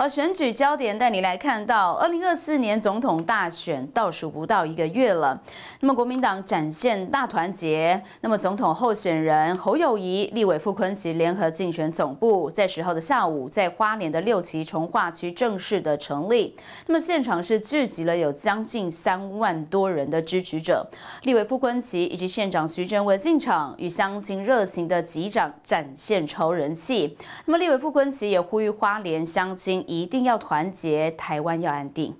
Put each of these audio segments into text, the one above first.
好，选举焦点带你来看到，二零二四年总统大选倒数不到一个月了。那么国民党展现大团结，那么总统候选人侯友谊、立委傅昆萁联合竞选总部在十号的下午，在花莲的六旗从化区正式的成立。那么现场是聚集了有将近三万多人的支持者，立委傅昆萁以及县长徐正伟进场，与乡亲热情的击掌，展现超人气。那么立委傅昆萁也呼吁花莲乡亲。一定要团结，台湾要安定。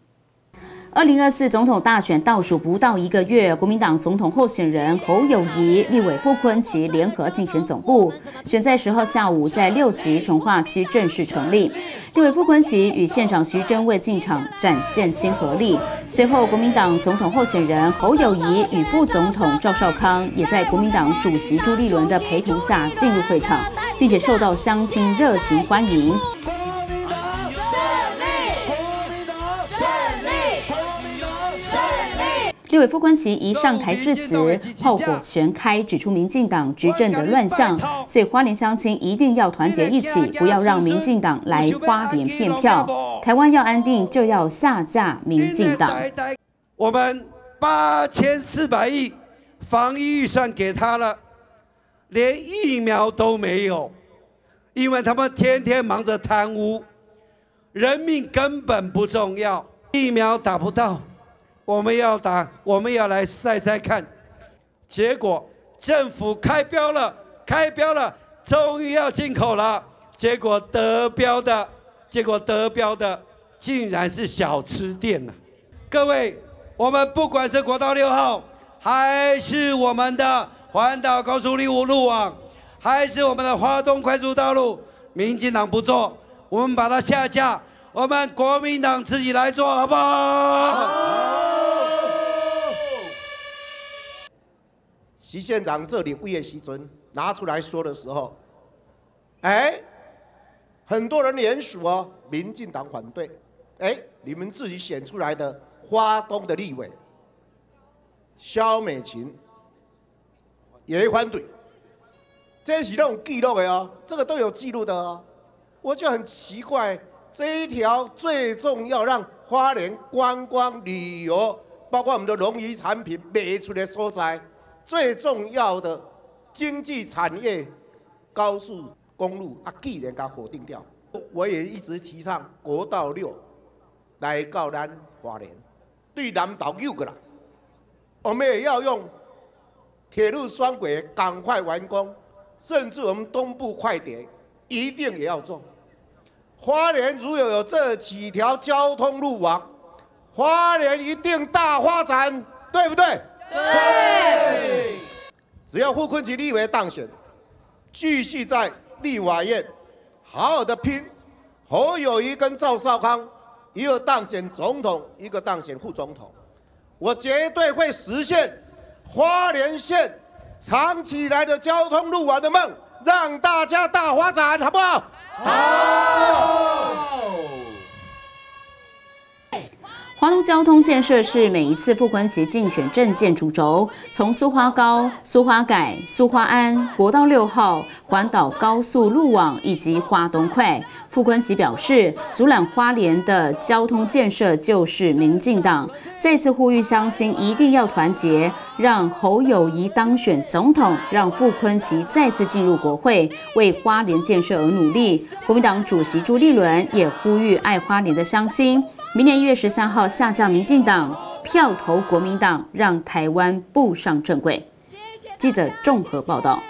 二零二四总统大选倒数不到一个月，国民党总统候选人侯友谊、立委傅昆萁联合竞选总部，选在十号下午在六旗从化区正式成立。立委傅昆萁与县长徐祯为进场展现亲和力。随后，国民党总统候选人侯友谊与副总统赵少康也在国民党主席朱立伦的陪同下进入会场，并且受到乡亲热情欢迎。立委傅昆萁一上台致辞，炮火全开，指出民进党执政的乱象，所以花莲乡亲一定要团结一起，不要让民进党来花莲骗票。台湾要安定，就要下架民进党。我们八千四百亿防疫预算给他了，连疫苗都没有，因为他们天天忙着贪污，人命根本不重要，疫苗打不到。我们要打，我们要来晒晒看，结果政府开标了，开标了，终于要进口了，结果得标的，结果得标的竟然是小吃店呐！各位，我们不管是国道六号，还是我们的环岛高速路路网，还是我们的华东快速道路，民进党不做，我们把它下架，我们国民党自己来做好不好？徐县长这里物业西尊拿出来说的时候，哎，很多人联署哦，民进党反对，哎，你们自己选出来的花东的立委肖美琴也反对，这是那种记录的哦，这个都有记录的哦，我就很奇怪，这一条最重要让花莲观光旅游，包括我们的农渔产品卖出的所在。最重要的经济产业高速公路啊，既然给否定掉，我也一直提倡国道六来到咱华联，对南岛有个啦，我们也要用铁路双轨赶快完工，甚至我们东部快点一定也要做。花莲如果有这几条交通路网，花莲一定大发展，对不对？对，只要傅昆萁立委当选，继续在立法院好好的拼。侯友谊跟赵少康，一个当选总统，一个当选副总统，我绝对会实现花莲县长期来的交通路网的梦，让大家大发展，好不好？好。华东交通建设是每一次傅昆萁竞选政见主轴，从苏花高、苏花改、苏花安、国道六号、环岛高速路网以及花东快。傅昆萁表示，阻拦花莲的交通建设就是民进党，再次呼吁乡亲一定要团结，让侯友谊当选总统，让傅昆萁再次进入国会，为花莲建设而努力。国民党主席朱立伦也呼吁爱花莲的乡亲。明年一月十三号下架民进党，票投国民党，让台湾步上正轨。记者综合报道。